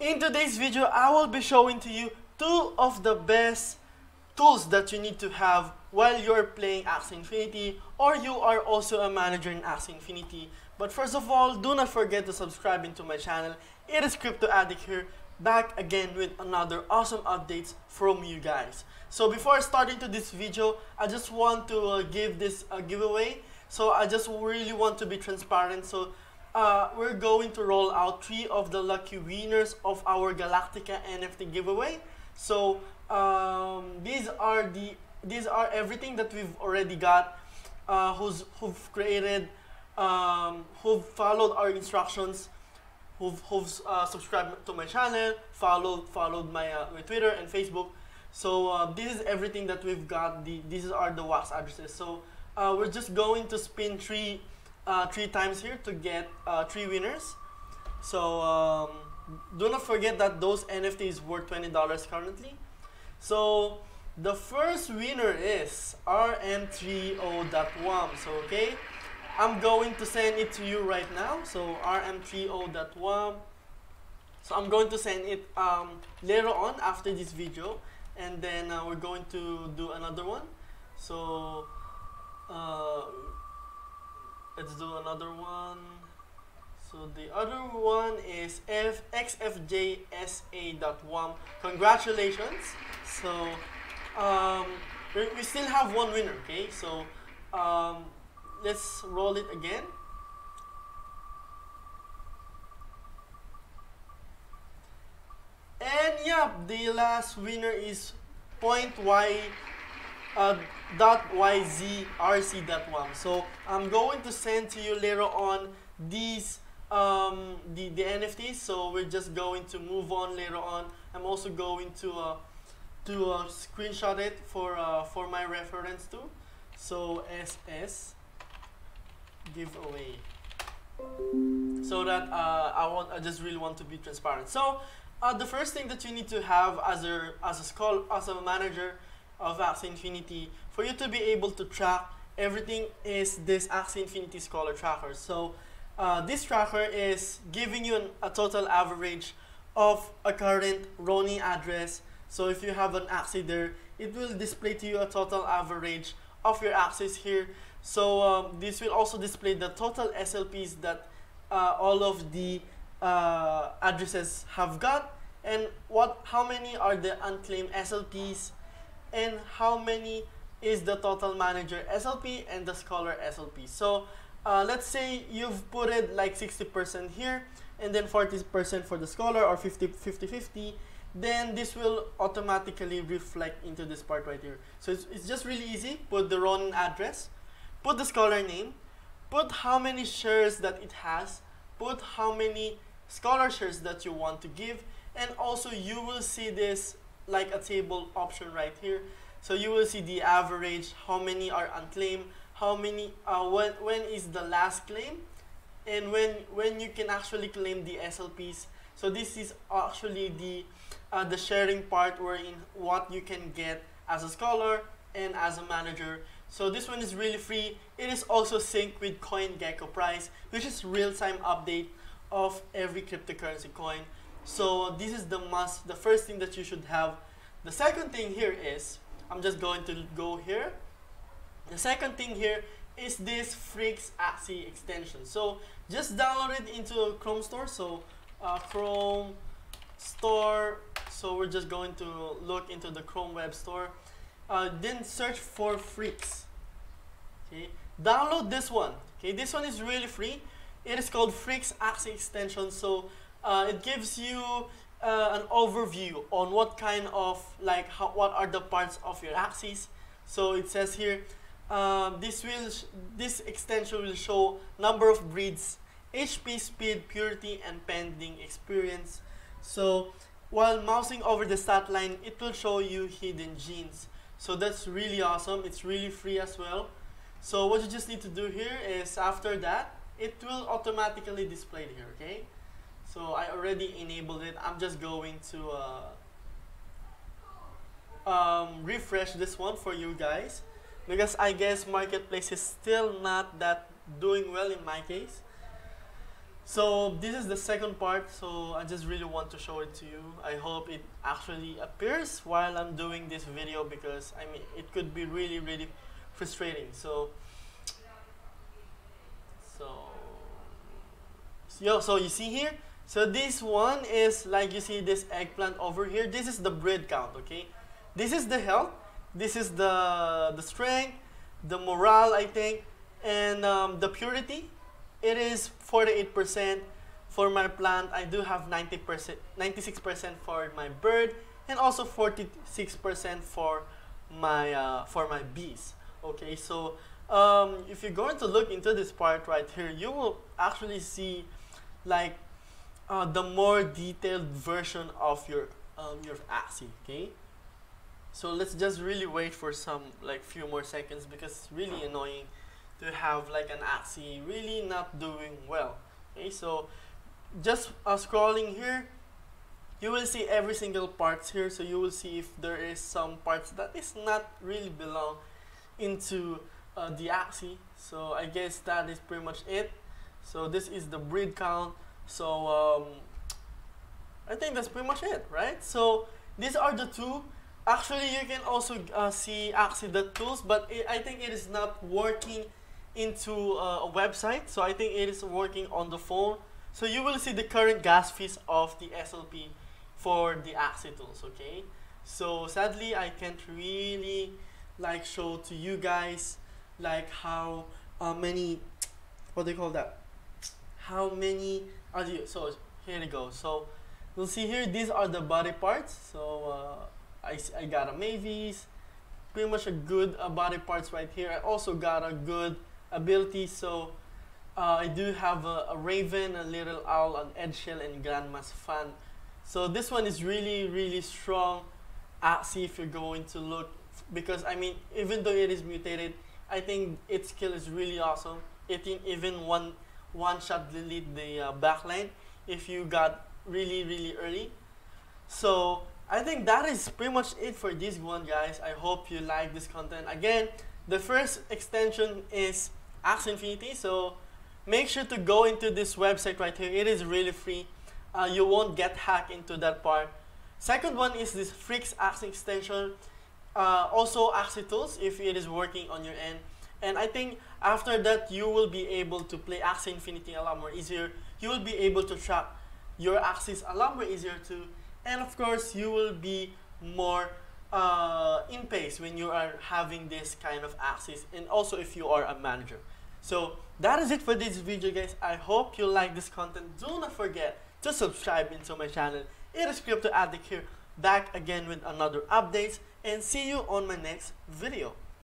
In today's video, I will be showing to you two of the best tools that you need to have while you're playing Axie Infinity or you are also a manager in Axie Infinity. But first of all, do not forget to subscribe into my channel. It is Crypto Addict here, back again with another awesome updates from you guys. So before starting to this video, I just want to uh, give this a giveaway. So I just really want to be transparent. So uh, we're going to roll out three of the lucky winners of our Galactica NFT giveaway. So um, these are the these are everything that we've already got, uh, who's who've created, um, who've followed our instructions, who've, who've uh, subscribed to my channel, followed followed my, uh, my Twitter and Facebook. So uh, this is everything that we've got. The these are the wax addresses. So we're just going to spin three uh, three times here to get uh, three winners. So um, do not forget that those NFTs worth twenty dollars currently. So the first winner is rm30.wam. So okay, I'm going to send it to you right now. So rm30.wam. So I'm going to send it um, later on after this video, and then uh, we're going to do another one. So uh, let's do another one. So the other one is F xfjsa.wam. Congratulations. So um, we, we still have one winner, okay? So um, let's roll it again. And yeah, the last winner is point y uh, dot yzrc dot one. So I'm going to send to you later on these um, the the NFTs. So we're just going to move on later on. I'm also going to uh, to uh, screenshot it for uh, for my reference too. So SS giveaway. So that uh, I want I just really want to be transparent. So uh, the first thing that you need to have as a as a scholar as a manager of Axie Infinity for you to be able to track everything is this Axie Infinity Scholar tracker. So uh, this tracker is giving you an, a total average of a current Ronin address. So if you have an Axie there, it will display to you a total average of your Axies here. So um, this will also display the total SLPs that uh, all of the uh, addresses have got and what how many are the unclaimed SLPs and how many is the total manager SLP and the scholar SLP. So uh, let's say you've put it like 60% here and then 40% for the scholar or 50 50 50 then this will automatically reflect into this part right here. So it's, it's just really easy. Put the Ronin address, put the scholar name, put how many shares that it has, put how many scholar shares that you want to give, and also you will see this like a table option right here. So you will see the average, how many are unclaimed, how many, uh, when, when is the last claim, and when, when you can actually claim the SLPs. So this is actually the, uh, the sharing part wherein what you can get as a scholar and as a manager. So this one is really free. It is also synced with CoinGecko price, which is real-time update of every cryptocurrency coin. So this is the must, the first thing that you should have. The second thing here is, I'm just going to go here. The second thing here is this Freaks Axie extension. So just download it into Chrome Store. So uh, Chrome Store. So we're just going to look into the Chrome Web Store. Uh, then search for Freaks. Okay, download this one. Okay, this one is really free. It is called Freaks Axie extension. So uh, it gives you uh, an overview on what kind of like how, what are the parts of your Axies. So it says here, uh, this will this extension will show number of breeds, HP, speed, purity, and pending experience. So while mousing over the stat line, it will show you hidden genes. So that's really awesome. It's really free as well. So what you just need to do here is after that, it will automatically display here, okay? So I already enabled it. I'm just going to uh, um, refresh this one for you guys because I guess marketplace is still not that doing well in my case. So this is the second part, so I just really want to show it to you. I hope it actually appears while I'm doing this video because I mean it could be really really frustrating. So so yo so you see here so this one is like you see this eggplant over here this is the breed count okay this is the health this is the the strength the morale I think and um, the purity it is 48% for my plant. I do have 90%, 96% for my bird, and also 46% for my uh, for my bees. Okay, so um, if you're going to look into this part right here, you will actually see like uh, the more detailed version of your um, your Axies. Okay, so let's just really wait for some like few more seconds because it's really annoying to have like an axis really not doing well. Okay, so just uh, scrolling here, you will see every single parts here. So you will see if there is some parts that is not really belong into uh, the axis. So I guess that is pretty much it. So this is the breed count. So um, I think that's pretty much it, right? So these are the two. Actually, you can also uh, see the tools, but it, I think it is not working into uh, a website. So I think it is working on the phone. So you will see the current gas fees of the SLP for the Axie tools, okay? So sadly, I can't really like show to you guys like how uh, many, what do you call that? How many are you? So here we go. So you'll see here, these are the body parts. So uh, I, I got a Mavis, pretty much a good uh, body parts right here. I also got a good ability. So uh, I do have a, a, Raven, a Little Owl, an Eggshell, and Grandma's Fan. So this one is really, really strong. Uh, see if you're going to look, because I mean, even though it is mutated, I think its skill is really awesome. It even one one shot delete the uh, backline if you got really, really early. So I think that is pretty much it for this one, guys. I hope you like this content. Again, the first extension is Axie Infinity. So make sure to go into this website right here. It is really free. Uh, you won't get hacked into that part. Second one is this Freaks Axie extension. Uh, also Axie Tools if it is working on your end. And I think after that you will be able to play Axie Infinity a lot more easier. You will be able to track your Axies a lot more easier too. And of course you will be more uh, in pace when you are having this kind of Axies and also if you are a manager. So that is it for this video guys. I hope you like this content. Do not forget to subscribe into my channel. It is Crypto Addict here back again with another updates and see you on my next video.